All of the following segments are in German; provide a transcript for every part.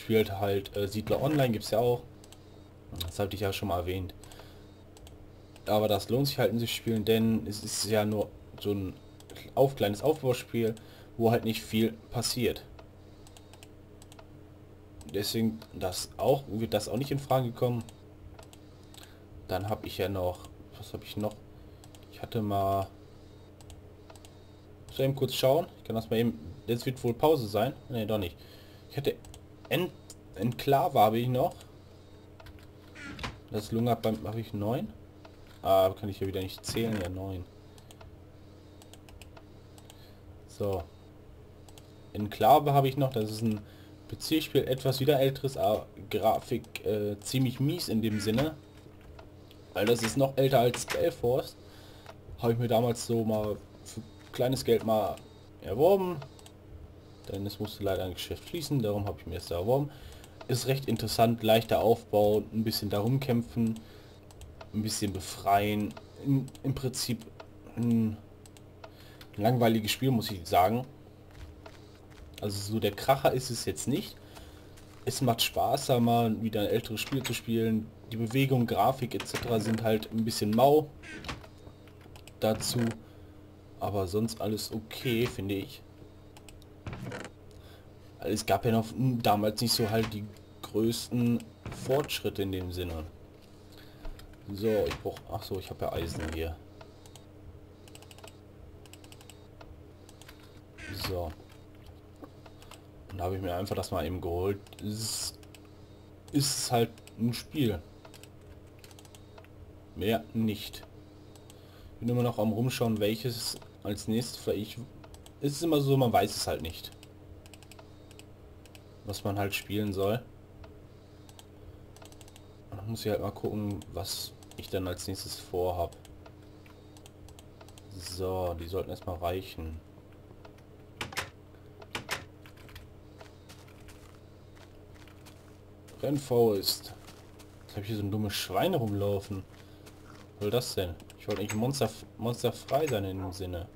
spielt halt äh, Siedler Online, gibt es ja auch. Das hatte ich ja schon mal erwähnt. Aber das lohnt sich halt in sich spielen, denn es ist ja nur so ein auf kleines Aufbauspiel, wo halt nicht viel passiert. Deswegen das auch wird das auch nicht in Frage kommen. Dann habe ich ja noch, was habe ich noch? Ich hatte mal, so eben kurz schauen. Ich kann das mal eben. Jetzt wird wohl Pause sein. Ne, doch nicht. Ich hatte Ent Enklave habe ich noch. Das Lunge beim habe ich neun. Ah, kann ich ja wieder nicht zählen, ja neun. So. Enklave habe ich noch, das ist ein PC-Spiel, etwas wieder älteres, aber Grafik äh, ziemlich mies in dem Sinne. Weil das ist noch älter als Spellforce. Habe ich mir damals so mal für kleines Geld mal erworben. Denn es musste leider ein Geschäft schließen, darum habe ich mir es erworben. Ist recht interessant, leichter Aufbau, ein bisschen darum kämpfen, ein bisschen befreien. In, Im Prinzip ein langweiliges Spiel, muss ich sagen. Also so der Kracher ist es jetzt nicht. Es macht Spaß, da mal wieder ein älteres Spiel zu spielen. Die Bewegung, Grafik etc. sind halt ein bisschen mau dazu. Aber sonst alles okay, finde ich. Also es gab ja noch damals nicht so halt die größten Fortschritte in dem Sinne. So, ich brauche... Ach so, ich habe ja Eisen hier. So. Und da habe ich mir einfach das mal eben geholt. Es ist halt ein Spiel. Mehr nicht. Bin immer noch am rumschauen, welches als nächstes vielleicht... Es ist immer so, man weiß es halt nicht. Was man halt spielen soll. Und muss ich halt mal gucken, was ich dann als nächstes vorhab. So, die sollten erstmal reichen. Rennfaust. Jetzt habe ich hier so ein dummes Schwein rumlaufen. Was soll das denn? Ich wollte eigentlich Monster, Monster frei sein in dem Sinne.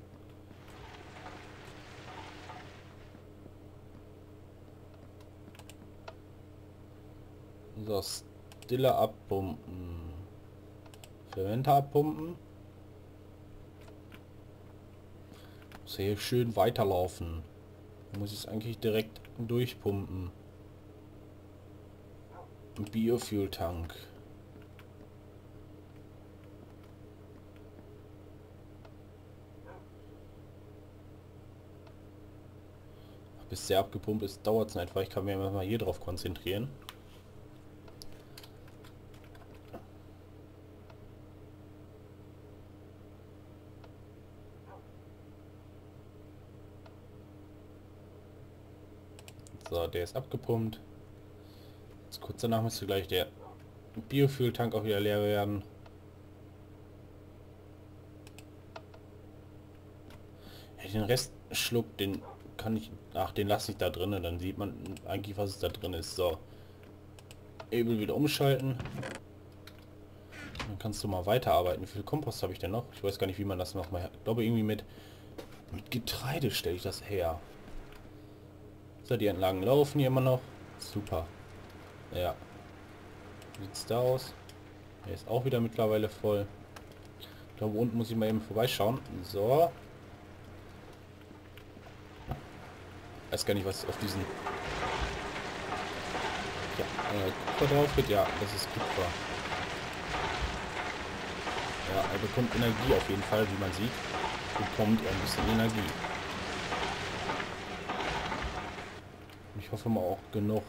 So, Stille abpumpen. Fermenter abpumpen. Muss hier schön weiterlaufen. Muss ich es eigentlich direkt durchpumpen. Biofuel-Tank. Bis der abgepumpt ist, dauert es einfach. Ich kann mir mal hier drauf konzentrieren. So, der ist abgepumpt. Jetzt kurz danach müsste gleich der Biofuel-Tank auch wieder leer werden. Den Rest schluckt, den kann ich... Ach, den lasse ich da drinnen. Dann sieht man eigentlich, was es da drin ist. So. Ebel wieder umschalten. Dann kannst du mal weiterarbeiten. Wie viel Kompost habe ich denn noch? Ich weiß gar nicht, wie man das noch mal... Ich glaube, irgendwie mit, mit Getreide stelle ich das her. So, die Anlagen laufen hier immer noch. Super. Ja. Wie sieht's da aus? Er ist auch wieder mittlerweile voll. Da unten muss ich mal eben vorbeischauen. So. Weiß gar nicht, was auf diesen... Ja, äh, Kupfer drauf geht. Ja, das ist Kupfer. Ja, er bekommt Energie auf jeden Fall, wie man sieht. Bekommt er ein bisschen Energie. Ich hoffe mal auch genug.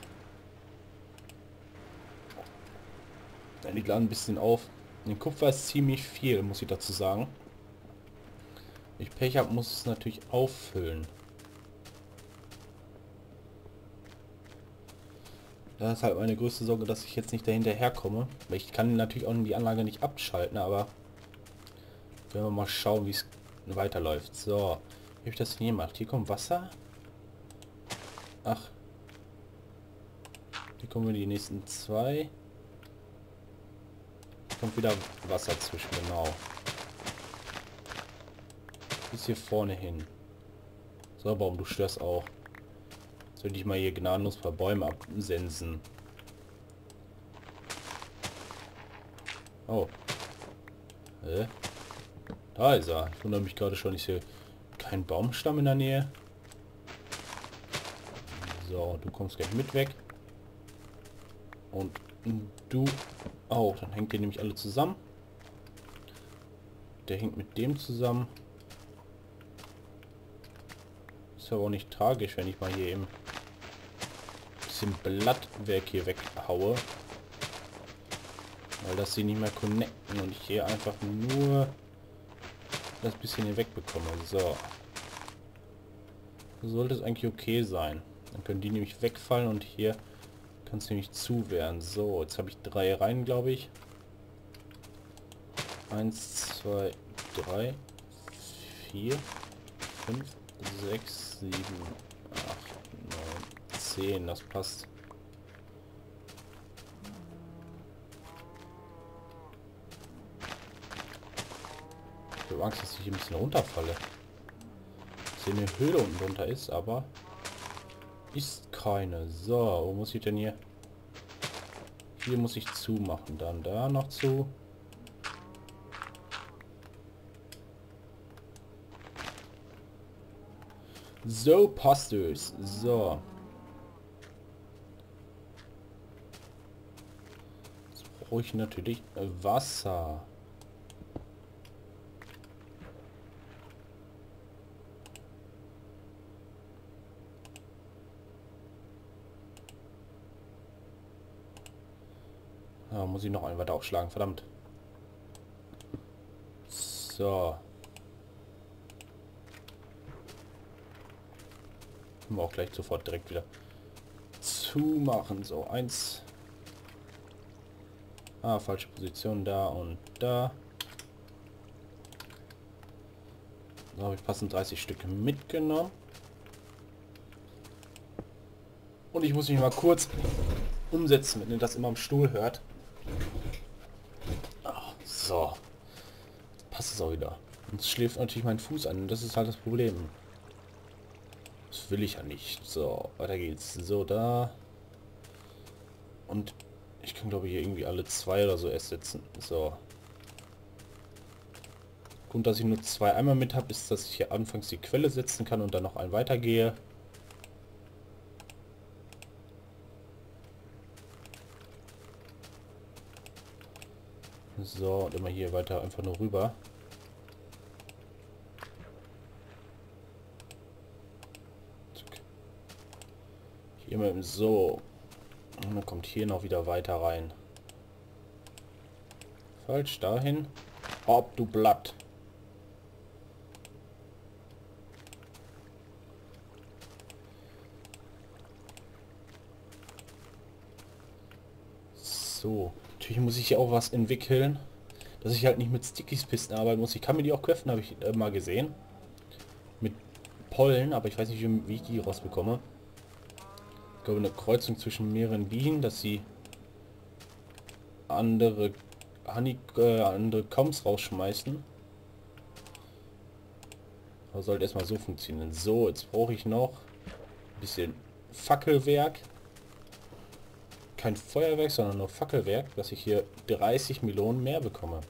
Er liegt ein bisschen auf. Den Kupfer ist ziemlich viel, muss ich dazu sagen. Ich Pech habe, muss es natürlich auffüllen. Das ist halt meine größte Sorge, dass ich jetzt nicht dahinter herkomme. Weil ich kann natürlich auch die Anlage nicht abschalten, aber wenn wir mal schauen, wie es weiterläuft. So, wie habe ich das denn gemacht? Hier kommt Wasser. Ach. Hier kommen wir die nächsten zwei. Kommt wieder Wasser zwischen, genau. Bis hier vorne hin. So, Baum, du störst auch. So, Würde ich mal hier gnadenlos ein paar Bäume absensen. Oh. Hä? Da ist er. Ich wundere mich gerade schon, ich sehe keinen Baumstamm in der Nähe. So, du kommst gleich mit weg. Und du auch. Dann hängt ihr nämlich alle zusammen. Der hängt mit dem zusammen. Ist aber auch nicht tragisch, wenn ich mal hier eben bisschen Blattwerk hier weghaue. Weil das sie nicht mehr connecten und ich hier einfach nur das bisschen hier wegbekomme. So. Sollte es eigentlich okay sein. Dann können die nämlich wegfallen und hier kann es nämlich zu werden. So, jetzt habe ich drei rein, glaube ich. Eins, zwei, drei, vier, fünf, sechs, sieben, acht, neun, zehn. Das passt. Ich habe Angst, dass ich ein bisschen runterfalle. Dass hier eine Höhle unten drunter ist, aber ist keine. So, wo muss ich denn hier? Hier muss ich zumachen. Dann da noch zu. So passt es. So. Jetzt brauche ich natürlich Wasser. Ah, muss ich noch einen weiter aufschlagen, verdammt. So. Wir auch gleich sofort direkt wieder zumachen. So, eins. Ah, falsche Position da und da. So habe ich passend 30 Stück mitgenommen. Und ich muss mich mal kurz umsetzen, wenn ihr das immer am Stuhl hört. So. Passt es auch wieder. Und es schläft natürlich mein Fuß an. Das ist halt das Problem. Das will ich ja nicht. So, weiter geht's. So, da. Und ich kann glaube ich hier irgendwie alle zwei oder so erst setzen. So. Grund, dass ich nur zwei einmal mit habe, ist, dass ich hier anfangs die Quelle setzen kann und dann noch ein weitergehe. So, und immer hier weiter einfach nur rüber. Hier mit dem so. Und dann kommt hier noch wieder weiter rein. Falsch, dahin. Ob du Blatt. So. Natürlich muss ich hier auch was entwickeln, dass ich halt nicht mit Stickies-Pisten arbeiten muss. Ich kann mir die auch köpfen, habe ich äh, mal gesehen. Mit Pollen, aber ich weiß nicht, wie, wie ich die rausbekomme. Ich glaube, eine Kreuzung zwischen mehreren Bienen, dass sie andere Honey, äh, andere Combs rausschmeißen. Aber sollte erstmal so funktionieren. So, jetzt brauche ich noch ein bisschen Fackelwerk kein Feuerwerk, sondern nur Fackelwerk, dass ich hier 30 Millionen mehr bekomme.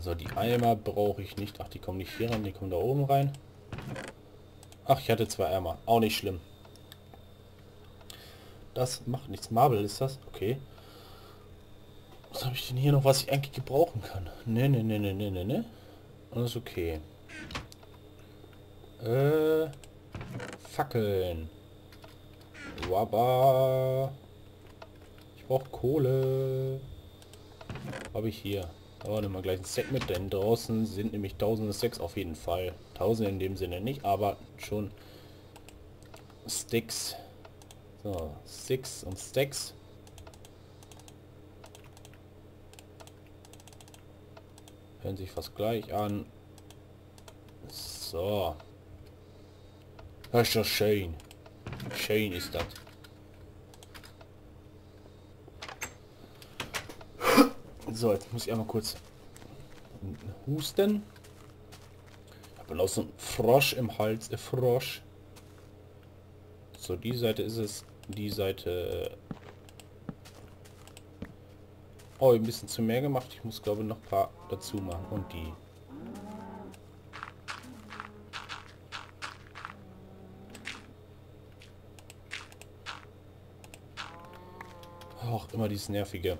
So, die Eimer brauche ich nicht. Ach, die kommen nicht hier rein, die kommen da oben rein. Ach, ich hatte zwei Eimer. Auch nicht schlimm. Das macht nichts. Marble ist das? Okay. Was habe ich denn hier noch, was ich eigentlich gebrauchen kann? Ne, ne, ne, ne, ne, ne, ne. Alles okay. Äh, Fackeln. Wabba. Ich brauche Kohle. Habe ich hier. Aber nehmen wir gleich ein Set mit, denn draußen sind nämlich tausende Stacks auf jeden Fall. Tausende in dem Sinne nicht, aber schon Sticks. So, Sticks und Stacks. Hören sich fast gleich an. So. Das ist doch schön. Schön ist das. So, jetzt muss ich einmal kurz husten. bin auch so ein Frosch im Hals, äh, Frosch. So, die Seite ist es. Die Seite... Oh, ein bisschen zu mehr gemacht. Ich muss, glaube ich, noch paar dazu machen. Und die. Auch immer dieses nervige.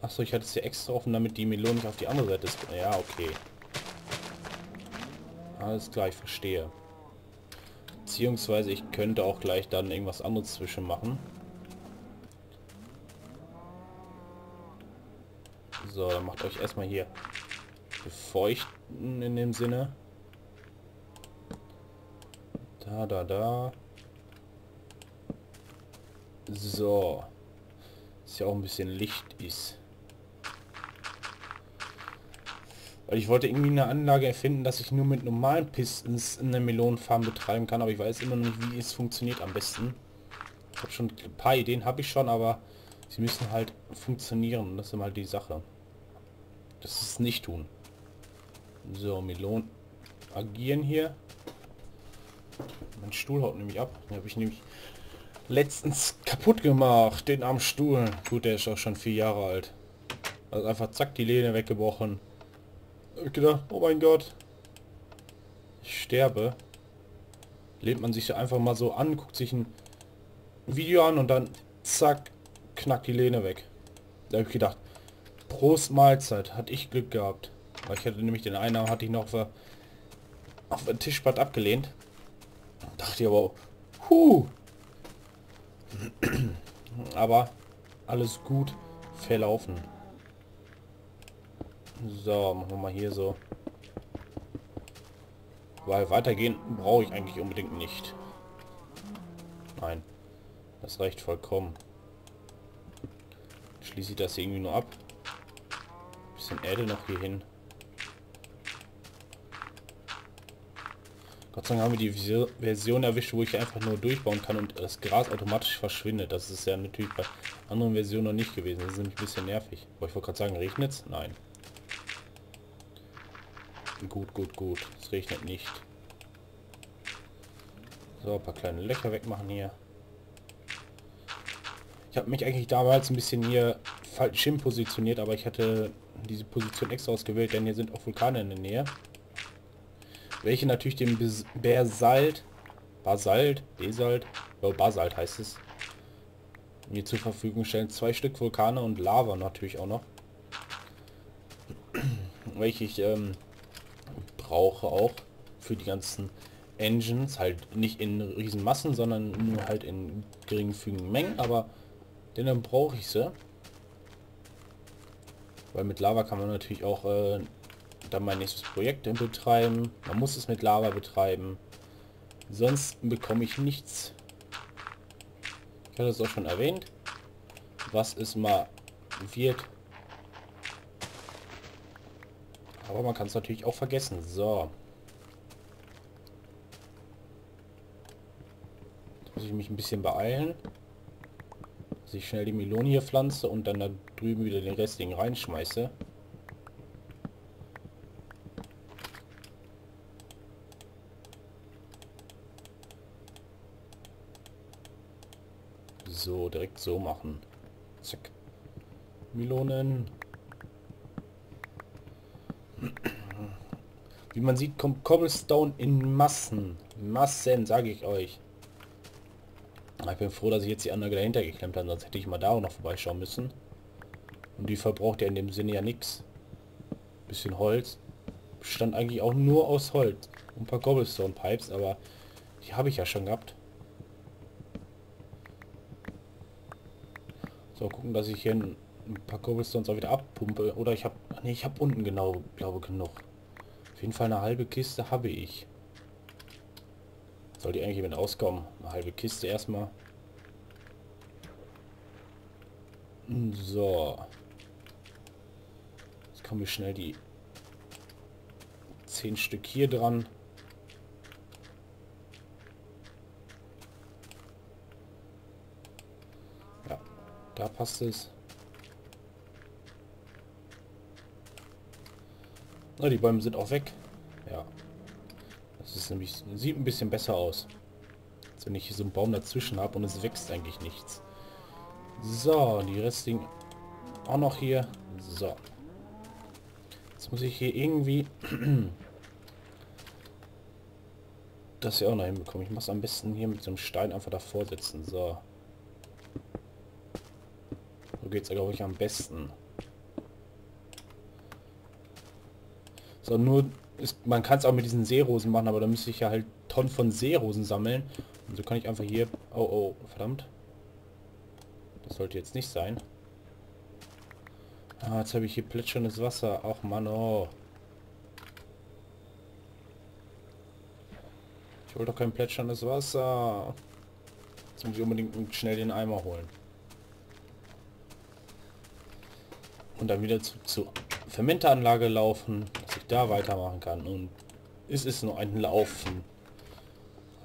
Achso, ich hatte es hier extra offen, damit die Melone nicht auf die andere Seite ist. Ja, okay. Alles klar, ich verstehe. Beziehungsweise ich könnte auch gleich dann irgendwas anderes zwischen machen. So, dann macht euch erstmal hier befeuchten in dem Sinne. Da, da, da. So. Dass ja auch ein bisschen Licht ist. Weil ich wollte irgendwie eine Anlage erfinden, dass ich nur mit normalen Pistons eine Melonenfarm betreiben kann, aber ich weiß immer noch wie es funktioniert am besten. Ich habe schon ein paar Ideen, habe ich schon, aber sie müssen halt funktionieren. Das ist immer halt die Sache. Das ist nicht tun. So, Melonen agieren hier. Mein Stuhl haut nämlich ab. Den habe ich nämlich letztens kaputt gemacht, den am Stuhl. Gut, der ist auch schon vier Jahre alt. Also einfach zack, die Lehne weggebrochen. Ich gedacht, oh mein Gott. Ich sterbe. Lehnt man sich einfach mal so an, guckt sich ein Video an und dann zack, knackt die Lehne weg. Da habe ich gedacht, Prost Mahlzeit, hatte ich Glück gehabt. Weil ich hatte nämlich den einen hatte ich noch auf auf Tischbad abgelehnt. Dachte ich aber, huh, aber alles gut verlaufen. So, machen wir mal hier so. Weil weitergehen brauche ich eigentlich unbedingt nicht. Nein, das reicht vollkommen. Schließe ich das irgendwie nur ab. Bisschen Erde noch hier hin. Gott sei Dank haben wir die Version erwischt, wo ich einfach nur durchbauen kann und das Gras automatisch verschwindet. Das ist ja natürlich bei anderen Versionen noch nicht gewesen. Das ist nämlich ein bisschen nervig. Aber ich wollte gerade sagen, regnet es? Nein. Gut, gut, gut. Es regnet nicht. So, ein paar kleine Löcher wegmachen hier. Ich habe mich eigentlich damals ein bisschen hier falsch hin positioniert, aber ich hatte diese Position extra ausgewählt, denn hier sind auch Vulkane in der Nähe welche natürlich den Basalt, Basalt, Basalt, oh, Basalt heißt es, mir zur Verfügung stellen. Zwei Stück Vulkane und Lava natürlich auch noch. welche ich ähm, brauche auch für die ganzen Engines, halt nicht in riesen Massen, sondern nur halt in geringfügigen Mengen, aber dann brauche ich sie. Weil mit Lava kann man natürlich auch äh, dann mein nächstes Projekt betreiben. Man muss es mit Lava betreiben. Sonst bekomme ich nichts. Ich hatte es auch schon erwähnt. Was es mal wird. Aber man kann es natürlich auch vergessen. So. Jetzt muss ich mich ein bisschen beeilen. Dass ich schnell die Melone hier pflanze und dann da drüben wieder den restlichen reinschmeiße. So, machen. Zack. Melonen. Wie man sieht, kommt Cobblestone in Massen. Massen, sage ich euch. Ich bin froh, dass ich jetzt die Anlage dahinter geklemmt habe, sonst hätte ich mal da auch noch vorbeischauen müssen. Und die verbraucht ja in dem Sinne ja nichts. Bisschen Holz. Bestand eigentlich auch nur aus Holz. Und ein paar Cobblestone Pipes, aber die habe ich ja schon gehabt. So, gucken, dass ich hier ein paar Cobblestones auch wieder abpumpe. Oder ich habe... Nee, ich habe unten genau, glaube genug. Auf jeden Fall eine halbe Kiste habe ich. Soll die eigentlich mit auskommen? Eine halbe Kiste erstmal. So. Jetzt kommen wir schnell die zehn Stück hier dran. Da passt es. Na, die Bäume sind auch weg. ist nämlich sieht ein bisschen besser aus. Als wenn ich hier so einen Baum dazwischen habe und es wächst eigentlich nichts. So, die restlichen auch noch hier. So. Jetzt muss ich hier irgendwie das hier auch noch hinbekommen. Ich muss am besten hier mit so einem Stein einfach davor setzen. So. Geht es, glaube ich, am besten. So, nur ist, man kann es auch mit diesen Seerosen machen, aber da müsste ich ja halt Tonnen von Seerosen sammeln. Und so kann ich einfach hier... Oh, oh, verdammt. Das sollte jetzt nicht sein. Ah, jetzt habe ich hier plätscherndes Wasser. Ach Mann, oh. Ich wollte doch kein plätscherndes Wasser. Jetzt muss ich unbedingt schnell den Eimer holen. Und dann wieder zu, zu Fermenteranlage laufen, dass ich da weitermachen kann. Und es ist nur ein Laufen.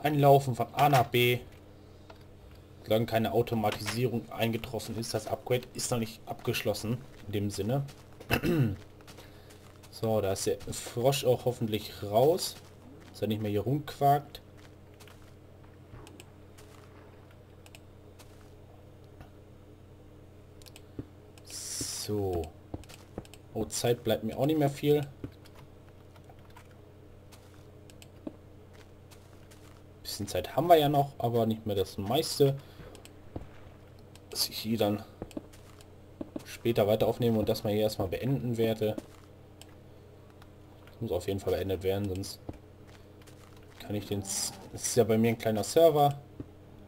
Ein Laufen von A nach B. Solange keine Automatisierung eingetroffen ist, das Upgrade ist noch nicht abgeschlossen. In dem Sinne. so, da ist der Frosch auch hoffentlich raus. Dass er nicht mehr hier rumquakt. So. Oh, Zeit bleibt mir auch nicht mehr viel. Bisschen Zeit haben wir ja noch, aber nicht mehr das meiste. Dass ich hier dann später weiter aufnehmen und das mal hier erstmal beenden werde. Das muss auf jeden Fall beendet werden, sonst kann ich den... Es ist ja bei mir ein kleiner Server,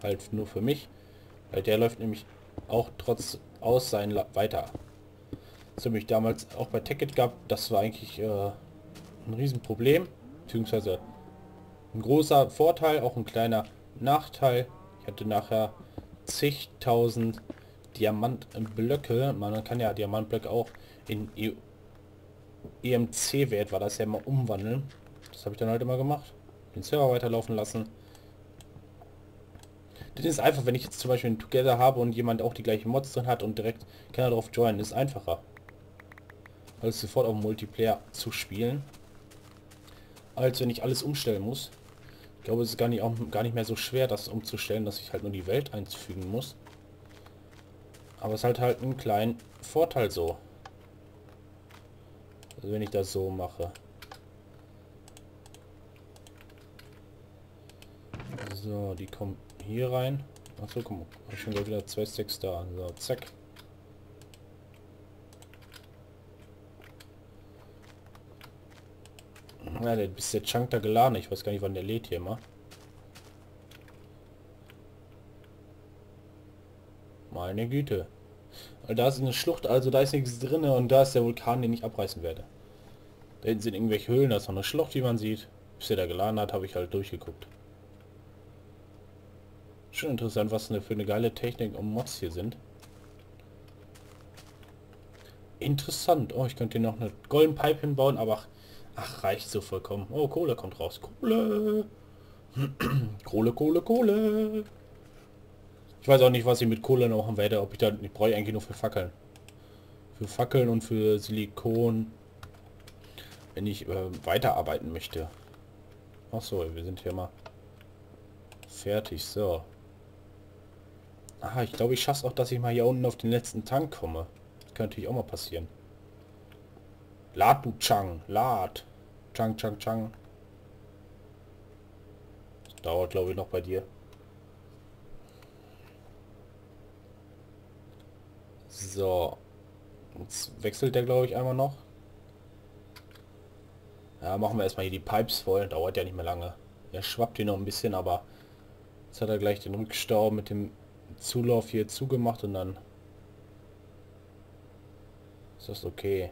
halt nur für mich, weil der läuft nämlich auch trotz aus sein weiter. Das habe ich damals auch bei Ticket gehabt. Das war eigentlich äh, ein Riesenproblem, beziehungsweise ein großer Vorteil, auch ein kleiner Nachteil. Ich hatte nachher zigtausend Diamantblöcke. Man kann ja Diamantblöcke auch in e EMC-Wert war das ja immer umwandeln. Das habe ich dann halt immer gemacht. Den Server weiterlaufen lassen. Das ist einfach, wenn ich jetzt zum Beispiel ein Together habe und jemand auch die gleichen Mods drin hat und direkt kann er darauf joinen, ist einfacher als sofort auf Multiplayer zu spielen, als wenn ich alles umstellen muss. Ich glaube, es ist gar nicht, auch, gar nicht mehr so schwer, das umzustellen, dass ich halt nur die Welt einfügen muss. Aber es hat halt einen kleinen Vorteil so. Also wenn ich das so mache. So, die kommen hier rein. Achso, komm, schon wieder zwei Stacks da. So, zack. Ja, der ist der Chunk da geladen. Ich weiß gar nicht, wann der lädt hier mal. Meine Güte. Da ist eine Schlucht, also da ist nichts drin und da ist der Vulkan, den ich abreißen werde. Da hinten sind irgendwelche Höhlen, da ist noch eine Schlucht, die man sieht. Bis der da geladen hat, habe ich halt durchgeguckt. Schon interessant, was für eine geile Technik und Mods hier sind. Interessant. Oh, ich könnte hier noch eine Golden Pipe hinbauen, aber Ach, reicht so vollkommen. Oh, Kohle kommt raus. Kohle. Kohle, Kohle, Kohle. Ich weiß auch nicht, was ich mit Kohle noch machen werde. Ob ich da... Ich brauche eigentlich nur für Fackeln. Für Fackeln und für Silikon. Wenn ich äh, weiterarbeiten möchte. Ach so, wir sind hier mal fertig. So. Ah, ich glaube, ich schaffe auch, dass ich mal hier unten auf den letzten Tank komme. Das könnte natürlich auch mal passieren. Lad du Chang, lad. Chang, Chang, Chang. Das dauert, glaube ich, noch bei dir. So. Jetzt wechselt der, glaube ich, einmal noch. Ja, machen wir erstmal hier die Pipes voll. Dauert ja nicht mehr lange. Er schwappt hier noch ein bisschen, aber jetzt hat er gleich den Rückstau mit dem Zulauf hier zugemacht und dann ist das okay.